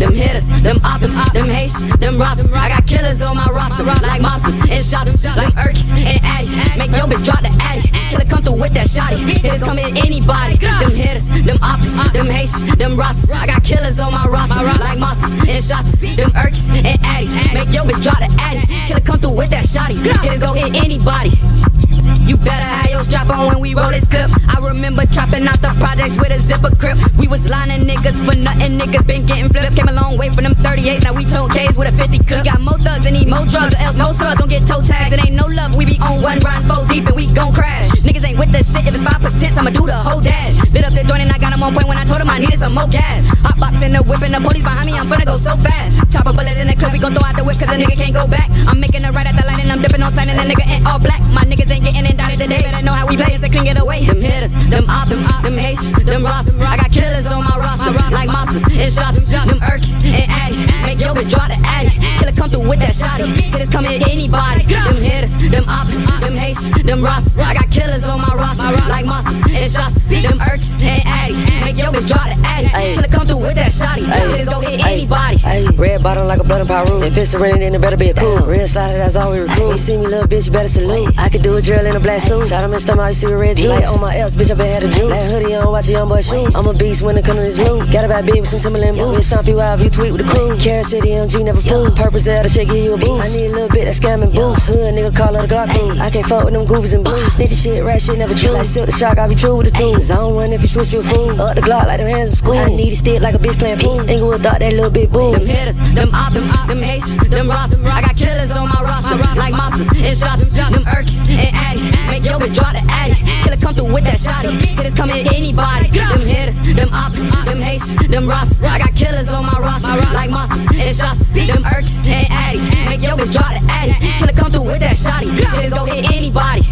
Them hitters, them hates, them rosters. I got killers on my roster, like mobsters and shotters, like Urkies and Addies. Make your bitch drop the Addy. Killer come through with that shotty. Hitters come in anybody. Them hitters, them opposites, them hates, them rosters. I got killers on my roster, shotters, them Urkies and Addies. Make your bitch the Addy. Killer come through with that shotty. Hitters go hit anybody. You better have your strap on when we roll this clip. I remember trapping out the projects with a zipper grip. We was lining niggas for nothing. Niggas been getting flipped. Came a long way from them 38s. Now we tote K's with a 50 clip. Got more thugs and need more drugs or else no slugs don't get toe tags. It ain't no love. We be on one run, four deep and we gon' crash. Niggas If it's 5%, I'ma do the whole dash. Lit up the joint and I got him on point when I told him I needed some more gas. Hot box in the whip and the police behind me. I'm finna go so fast. Chopper bullets in the clip. We gon' throw out the whip cause the nigga can't go back. I'm making a right at the line and I'm dipping on signing the nigga in all black. My niggas ain't getting indicted today. Better know how we play. A clean get away. Them hitters, them opposites, them hates, them rosters. I got killers on my roster, like mobsters and shotters. Them Urkies and Addies. Make your bitch drop the Addy. Killer come through with that shotty. Hitters come in anybody. Them hitters, them opposites, them hates, them rosters. I got killers on my roster, like monsters and shotters. Them Urkies and Addies. Make your bitch drop the Addy. Killer come through with that shotty. Hitters go hit anybody. Ayy, red bottom like a blood and Piru. If it's a surrender, then it better be a cool. Real slider, that's all we recruit. You see me, little bitch, you better salute. I could do a drill in a black suit. Shot him in stomach, you see a red juice. Like on oh, my else, bitch, I been had a juice. Like hoodie on, watch a young boy shoot. I'm a beast when it comes to this loot. Got a bad bitch with some Timberland boots. Stomp you out if you tweet with the crew. Carol City, MG, never fool. Purpose out, the shit give you a boost. I need a little bit of scamming boost. Hood nigga call her the Glock crew. I can't fuck with them goofies and blues. Sneak the shit, rat shit, never true. Like silk the shark, I be true with the tools. Zone one if you switch your fool. Up the Glock like them hands in school. I need a stick like a bitch playing pool. Inglewood thought that little bit boom. Them hitters, them oppas, them hates, them rosters. I got killers on my roster, like mobsters and shots, them irks and addies. Make yo bitch drop the addy. Killer come through with that shotty. Hitters come at anybody. Them hitters, them oppas, them hates, them rosters. I got killers on my roster, like mobsters and shots, them irks and addies. Make yo bitch drop the addy. Killer come through with that shotty. Hitters go hit anybody.